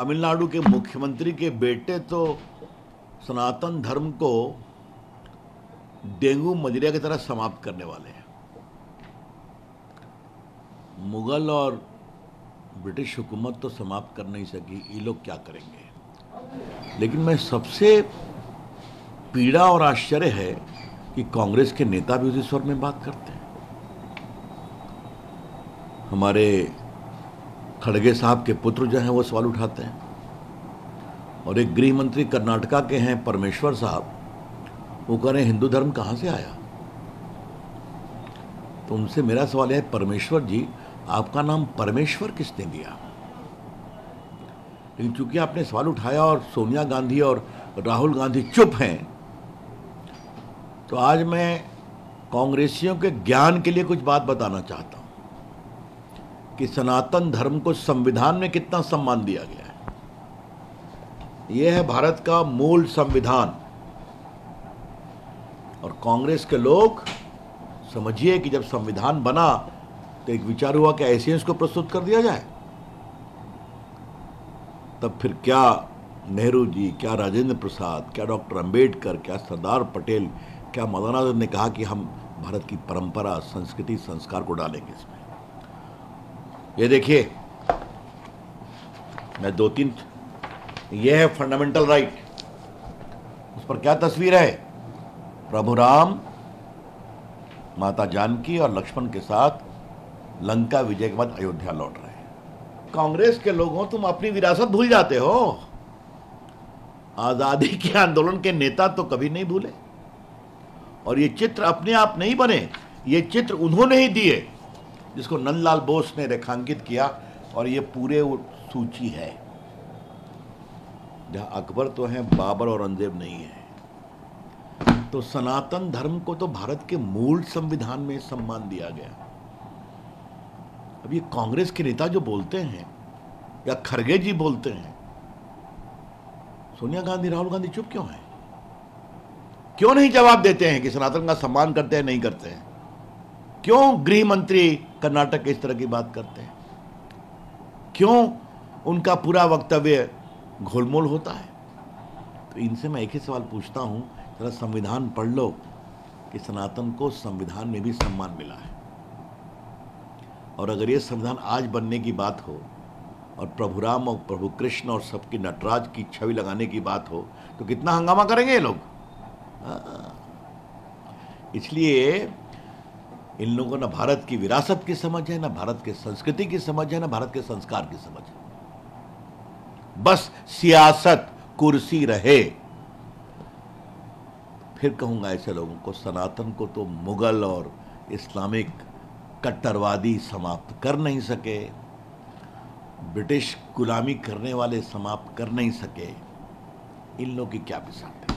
तमिलनाडु के मुख्यमंत्री के बेटे तो सनातन धर्म को डेंगू मलेरिया की तरह समाप्त करने वाले हैं। मुगल और ब्रिटिश हुकूमत तो समाप्त कर नहीं सकी, ये लोग क्या करेंगे? लेकिन मैं सबसे पीड़ा और आश्चर्य है कि कांग्रेस के नेता भी उसी स्वर में बात करते हैं। हमारे खड़गे साहब के पुत्र जो हैं, वो सवाल उठाते हैं। और एक गृह मंत्री कर्नाटका के हैं, परमेश्वर साहब। वो कह रहे हैं, हिंदू धर्म कहाँ से आया? तो उनसे मेरा सवाल है, परमेश्वर जी, आपका नाम परमेश्वर किसने दिया? लेकिन चूँकि आपने सवाल उठाया और सोनिया गांधी और राहुल गांधी चुप हैं तो आज मैं कांग्रेसियों के ज्ञान के लिए कुछ बात बताना चाहता हूँ कि सनातन धर्म को संविधान में कितना सम्मान दिया गया है। यह है भारत का मूल संविधान। और कांग्रेस के लोग, समझिए कि जब संविधान बना तो एक विचार हुआ कि ऐसे इसको प्रस्तुत कर दिया जाए। तब फिर क्या नेहरू जी, क्या राजेंद्र प्रसाद, क्या डॉक्टर अंबेडकर, क्या सरदार पटेल, क्या मौलाना ने कहा कि हम भारत की परंपरा, संस्कृति, संस्कार को डालेंगे इसमें? ये देखिए, मैं दो तीन, ये है फंडामेंटल राइट उस पर क्या तस्वीर है? प्रभु राम, माता जानकी और लक्ष्मण के साथ लंका विजय के बाद अयोध्या लौट रहे हैं। कांग्रेस के लोगों तुम अपनी विरासत भूल जाते हो। आज़ादी के आंदोलन के नेता तो कभी नहीं भूले। और ये चित्र अपने आप नहीं बने, ये चित्र उन्होंने ही दिए। जिसको नंदलाल बोस ने रेखांकित किया और ये पूरे सूची है। जहाँ अकबर तो है, बाबर और औरंगज़ेब नहीं है। तो सनातन धर्म को तो भारत के मूल संविधान में सम्मान दिया गया। अब ये कांग्रेस के नेता जो बोलते हैं, या खरगे जी बोलते हैं, सोनिया गांधी, राहुल गांधी चुप क्यों है? क्यों नहीं जवाब देते हैं कि सनातन का सम्मान करते हैं, नहीं करते हैं? क्यों गृह मंत्री कर्नाटक इस तरह की बात करते हैं? क्यों उनका पूरा वक्तव्य घोलमोल होता है? तो इनसे मैं एक ही सवाल पूछता हूँ, जरा संविधान पढ़ लो कि सनातन को संविधान में भी सम्मान मिला है। और अगर ये संविधान आज बनने की बात हो, और प्रभु राम और प्रभु कृष्ण और सबकी नटराज की छवि लगाने की बात हो तो कितना हंगामा करेंगे ये लोग? हाँ। इसलिए इन लोगों ना भारत की विरासत की समझ है, ना भारत के संस्कृति की समझ है, ना भारत के संस्कार की समझ है। बस सियासत, कुर्सी रहे। फिर कहूँगा ऐसे लोगों को, सनातन को तो मुगल और इस्लामिक कट्टरवादी समाप्त कर नहीं सके, ब्रिटिश गुलामी करने वाले समाप्त कर नहीं सके। इन लोगों की क्या मिसाल है?